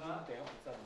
侬谈个物事